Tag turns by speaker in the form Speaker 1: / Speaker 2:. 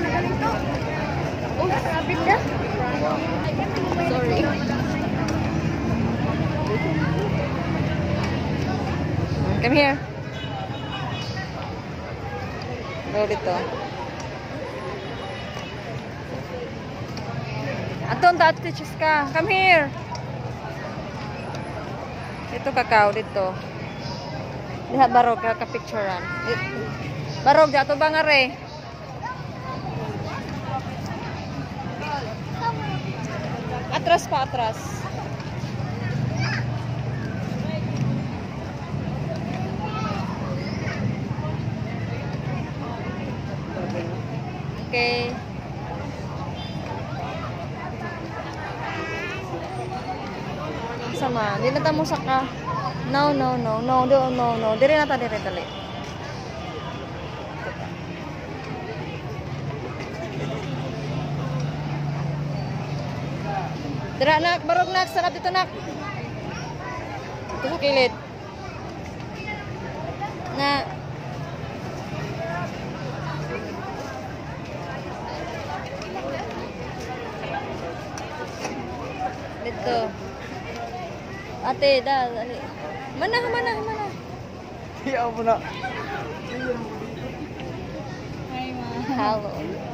Speaker 1: nagalito. Oh, sabit na. Sorry.
Speaker 2: Come here. Go dito. Aton, daat teachers ka. Come here. Ito kakao dito. Diha barog ka picturean. Barog dato ba nga? Atras pa atras. Okay. Sama, di na ta mo saka. No, no, no, no, no, no, no. Dire na ta dire dali. Dira nak, barog nak, sarap dito nak. Ito sa kilid. Na. Dito. Ate, da, dali. Mana, mana, mana.
Speaker 3: Iya mo na.
Speaker 2: Hi, ma. Hello.